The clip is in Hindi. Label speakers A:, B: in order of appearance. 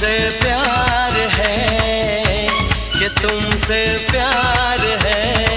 A: तुमसे प्यार है कि तुमसे प्यार है।